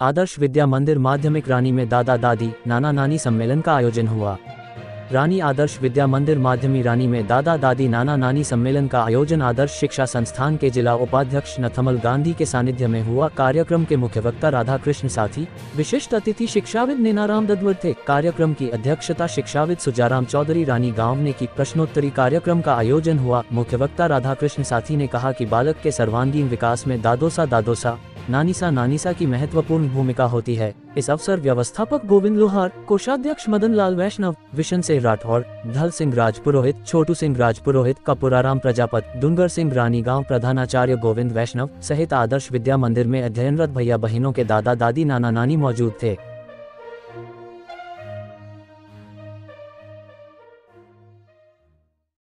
आदर्श विद्या मंदिर माध्यमिक रानी में दादा दादी, नाना नानी सम्मेलन का आयोजन हुआ। रानी आदर्श विद्या मंदिर माध्यमी रानी में दादा दादी, नाना नानी सम्मेलन का आयोजन आदर्श शिक्षा संस्थान के जिला उपाध्यक्ष नथमल गांधी के सानिध्य में हुआ। कार्यक्रम के मुख्य वक्ता राधा कृष्ण साथी, विशिष्ट अतिथि शिक्षाविद नेनाराम ददवर थे। कार्यक्रम की अध्यक्षता शिक्षाविद सुजाराम चौधरी, रानी गाँव ने की प्रश्नोत्तरी कार्यक्रम का आयोजन हुआ। मुख्य वक्ता राधा कृष्ण साथी ने कहा की बालक के सर्वांगीण विकास में दादोसा दादोसा नानीसा नानीसा की महत्वपूर्ण भूमिका होती है। इस अवसर व्यवस्थापक गोविंद लोहार, कोषाध्यक्ष मदन लाल वैष्णव, विशन सिंह राठौर, धल सिंह राजपुरोहित, छोटू सिंह राजपुरोहित, कपूराराम प्रजापत, डूंगर सिंह रानी गाँव प्रधानाचार्य गोविंद वैष्णव सहित आदर्श विद्या मंदिर में अध्ययनरत भैया बहनों के दादा दादी नाना नानी मौजूद थे।